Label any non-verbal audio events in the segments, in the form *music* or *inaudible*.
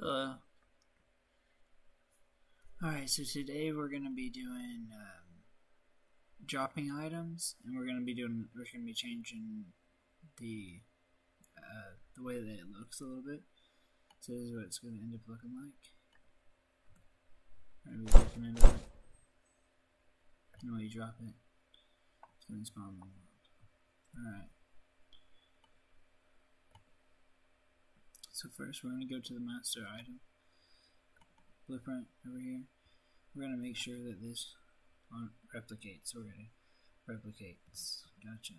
Hello. Alright, so today we're going to be doing um, dropping items, and we're going to be doing, we're going to be changing the uh, the way that it looks a little bit. So this is what it's going to end up looking like. We're going to be looking into it. And when you drop it, it's going to spawn the world. Alright. So first we're going to go to the master item blueprint over here. We're going to make sure that this on replicates. So we're going to replicates. Gotcha.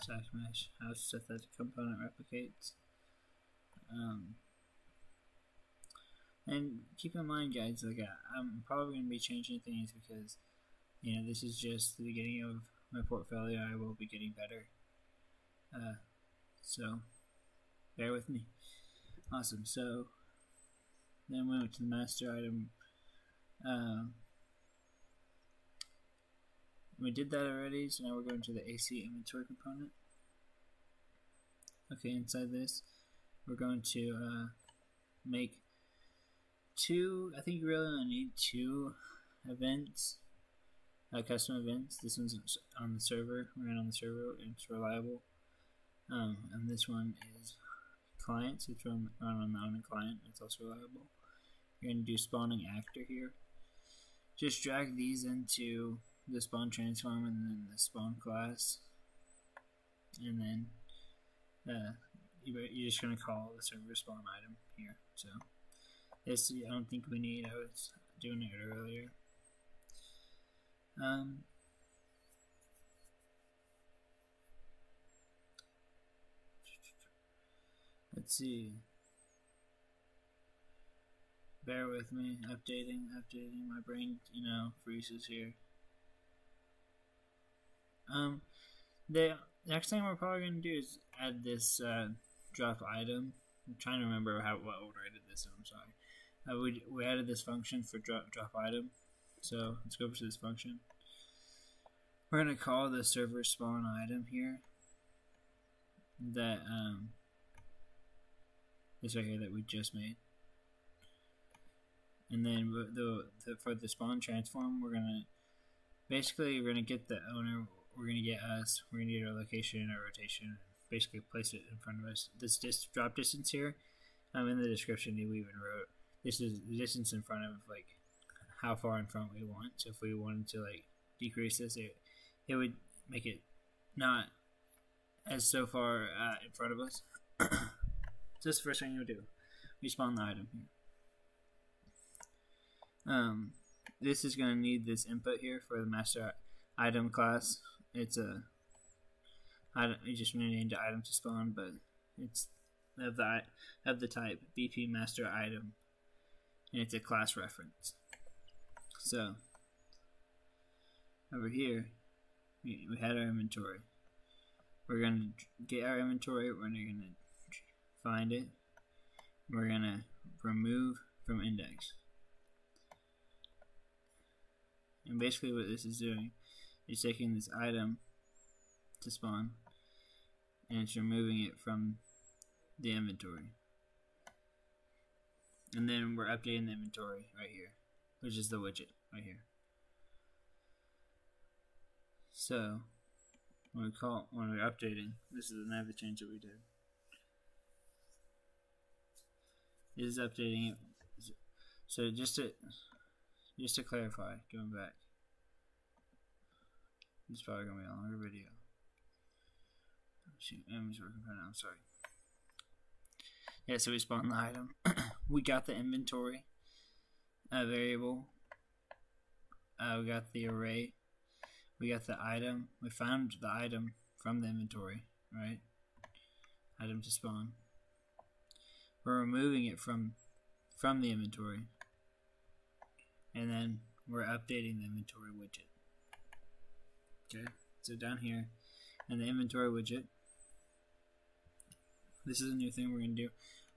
Stack mesh. How set that component replicates. Um, and keep in mind, guys, like I, I'm probably going to be changing things because you know this is just the beginning of my portfolio. I will be getting better. Uh, so bear with me. Awesome. So then we went to the master item. Uh, we did that already, so now we're going to the AC inventory component. Okay, inside this, we're going to uh, make two. I think you really only need two events, uh, custom events. This one's on the server, ran on the server, and it's reliable. Um, and this one is clients. It's run, run on own client. It's also reliable. You're going to do spawning actor here. Just drag these into the spawn transform and then the spawn class. And then uh, you're just going to call the server spawn item here. So this I don't think we need. I was doing it earlier. Um, Let's see. Bear with me. Updating, updating. My brain, you know, freezes here. Um, the next thing we're probably gonna do is add this uh, drop item. I'm trying to remember how what order I did this. I'm sorry. Uh, we we added this function for drop drop item. So let's go over to this function. We're gonna call the server spawn item here. That um this right here that we just made. And then the, the for the spawn transform, we're gonna basically we're gonna get the owner, we're gonna get us, we're gonna get our location and our rotation, basically place it in front of us. This dis drop distance here, um, in the description we even wrote this is the distance in front of like how far in front we want. So if we wanted to like decrease this, it it would make it not as so far uh, in front of us. The first thing you'll do. We spawn the item here. Um, this is going to need this input here for the master item class. It's a item, you just need the item to spawn, but it's of the of the type BP master item, and it's a class reference. So over here, we, we had our inventory. We're going to get our inventory. We're going to find it. We're going to remove from index. And basically what this is doing is taking this item to spawn and it's removing it from the inventory. And then we're updating the inventory right here, which is the widget right here. So when we call when we're updating, this is another change that we did. Is updating it. So just to just to clarify, going back, is probably gonna be a longer video. Working right now. I'm sorry. Yeah, so we spawned the item. *clears throat* we got the inventory uh, variable. Uh, we got the array. We got the item. We found the item from the inventory, right? Item to spawn we're removing it from from the inventory. And then we're updating the inventory widget. Okay so down here in the inventory widget this is a new thing we're going to do.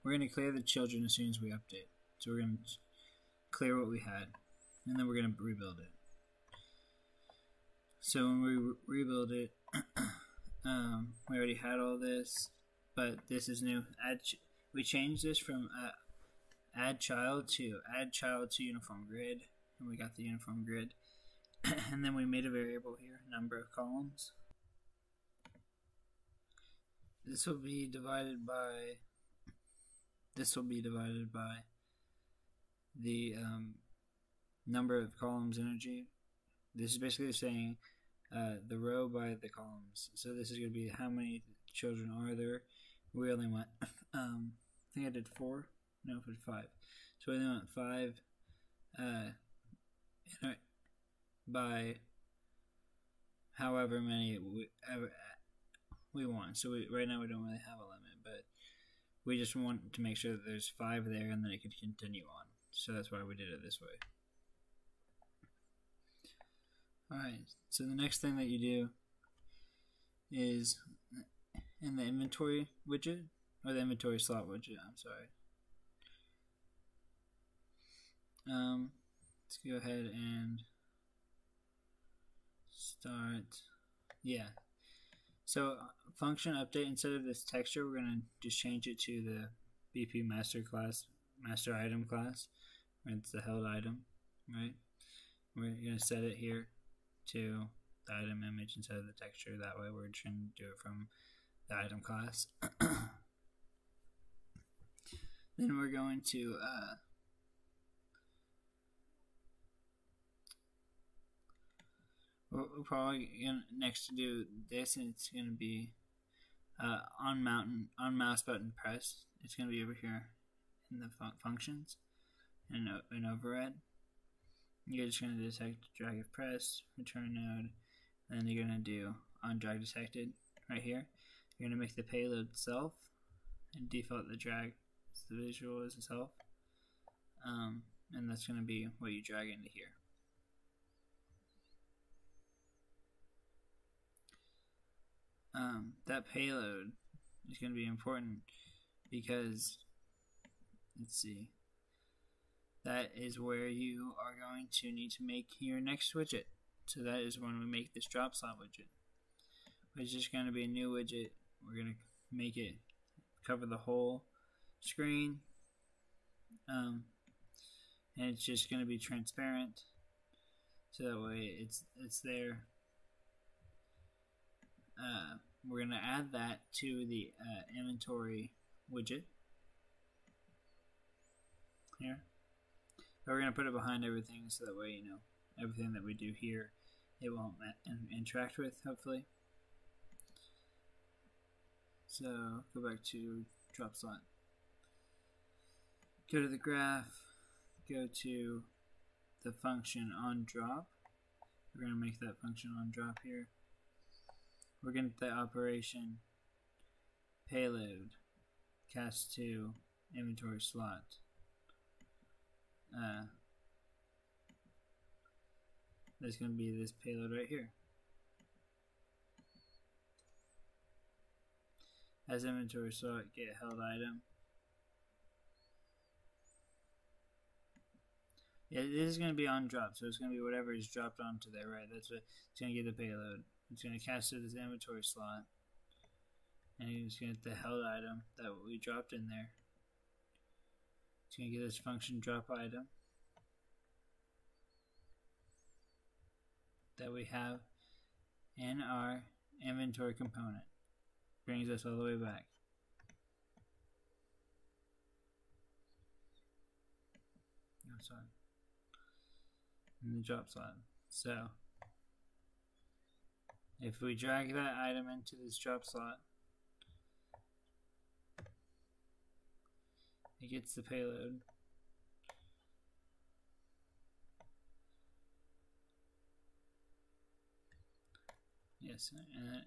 We're going to clear the children as soon as we update. So we're going to clear what we had and then we're going to rebuild it. So when we re rebuild it *coughs* um, we already had all this but this is new. Add we changed this from add child to add child to uniform grid, and we got the uniform grid. *clears throat* and then we made a variable here, number of columns. This will be divided by this will be divided by the um, number of columns energy. This is basically saying uh, the row by the columns. So this is going to be how many children are there. We only want *laughs* um, I think I did four. No, I did five. So only went five uh, by however many we, we want. So we, right now we don't really have a limit, but we just want to make sure that there's five there and then it could continue on. So that's why we did it this way. Alright, so the next thing that you do is in the inventory widget, or the inventory slot widget, I'm sorry. Um, let's go ahead and start, yeah. So function update, instead of this texture, we're going to just change it to the BP master class, master item class, it's the held item, right? We're going to set it here to the item image instead of the texture. That way we're just to do it from the item class. *clears throat* then we're going to uh, we're, probably gonna, next to do this and it's going to be uh, on mountain on mouse button press it's going to be over here in the fun functions and an override you're just going to detect drag if pressed, return node, and then you're going to do on drag detected right here. You're going to make the payload self and default the drag the visual is self. Um, and that's going to be what you drag into here. Um, that payload is going to be important because let's see that is where you are going to need to make your next widget. So that is when we make this drop slot widget. It's just going to be a new widget. We're going to make it cover the whole screen. Um, and it's just going to be transparent. So that way it's it's there. Uh, we're going to add that to the uh, inventory widget here. But we're going to put it behind everything so that way, you know, everything that we do here, it won't interact with, hopefully. So, go back to drop slot. Go to the graph, go to the function on drop. We're going to make that function on drop here. We're going to the operation payload cast to inventory slot uh, there's going to be this payload right here. As inventory slot, get held item. Yeah, this is going to be on drop, so it's going to be whatever is dropped onto there, right? That's what it's going to get the payload. It's going to cast it as inventory slot, and it's going to get the held item that we dropped in there. It's going to get this function drop item that we have in our inventory component. Brings us all the way back. Oh, sorry. In the drop slot. So, if we drag that item into this drop slot, It gets the payload. Yes, and it,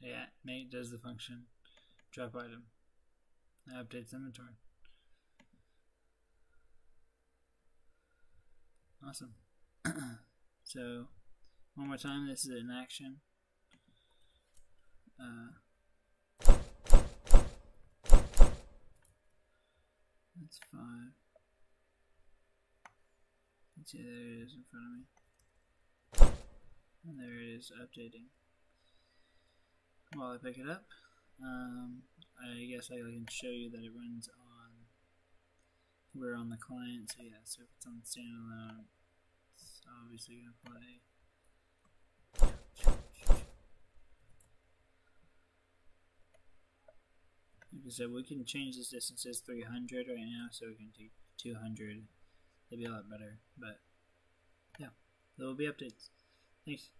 yeah, mate does the function drop item. It updates inventory. Awesome. *clears throat* so, one more time, this is an action. Uh, That's five. Let's see, there it is in front of me. And there it is updating. While I pick it up, um, I guess I can show you that it runs we're on the client, so yeah, so if it's on the standalone, it's obviously going to play. Like I said, we can change this distance as 300 right now, so we can do 200. That'd be a lot better, but yeah, there will be updates. Thanks.